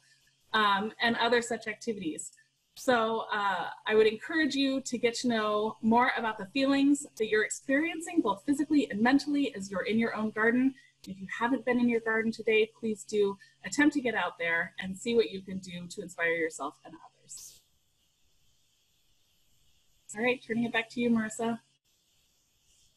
um, and other such activities. So uh, I would encourage you to get to know more about the feelings that you're experiencing, both physically and mentally, as you're in your own garden. If you haven't been in your garden today, please do attempt to get out there and see what you can do to inspire yourself and others. All right, turning it back to you, Marissa.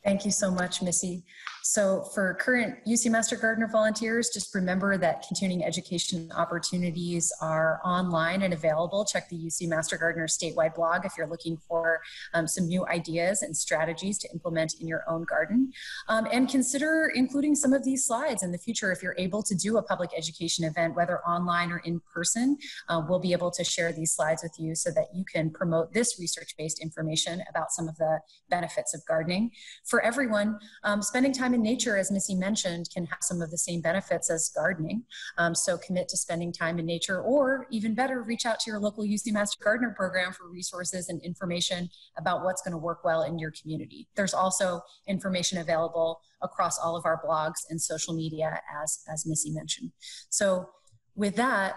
Thank you so much, Missy. So for current UC Master Gardener volunteers, just remember that continuing education opportunities are online and available. Check the UC Master Gardener statewide blog if you're looking for um, some new ideas and strategies to implement in your own garden. Um, and consider including some of these slides in the future if you're able to do a public education event, whether online or in person. Uh, we'll be able to share these slides with you so that you can promote this research-based information about some of the benefits of gardening. For everyone, um, spending time in nature, as Missy mentioned, can have some of the same benefits as gardening. Um, so commit to spending time in nature, or even better, reach out to your local UC Master Gardener program for resources and information about what's going to work well in your community. There's also information available across all of our blogs and social media, as, as Missy mentioned. So with that,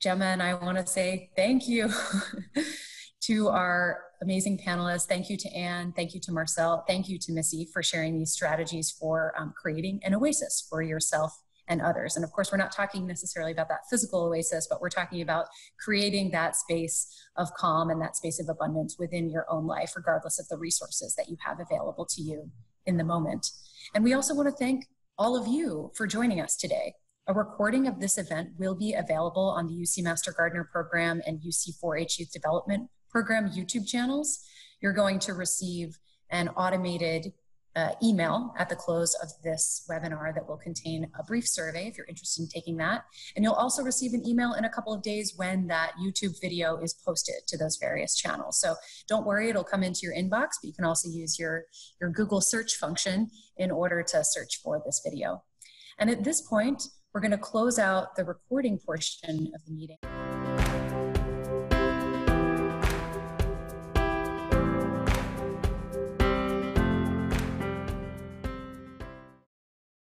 Gemma and I want to say thank you to our amazing panelists. Thank you to Anne. Thank you to Marcel. Thank you to Missy for sharing these strategies for um, creating an oasis for yourself and others. And of course, we're not talking necessarily about that physical oasis, but we're talking about creating that space of calm and that space of abundance within your own life, regardless of the resources that you have available to you in the moment. And we also want to thank all of you for joining us today. A recording of this event will be available on the UC Master Gardener Program and UC 4-H Youth Development Program YouTube channels. You're going to receive an automated uh, email at the close of this webinar that will contain a brief survey if you're interested in taking that. And you'll also receive an email in a couple of days when that YouTube video is posted to those various channels. So don't worry, it'll come into your inbox, but you can also use your, your Google search function in order to search for this video. And at this point, we're going to close out the recording portion of the meeting.